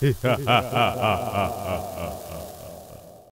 ha ha ha ha ha ha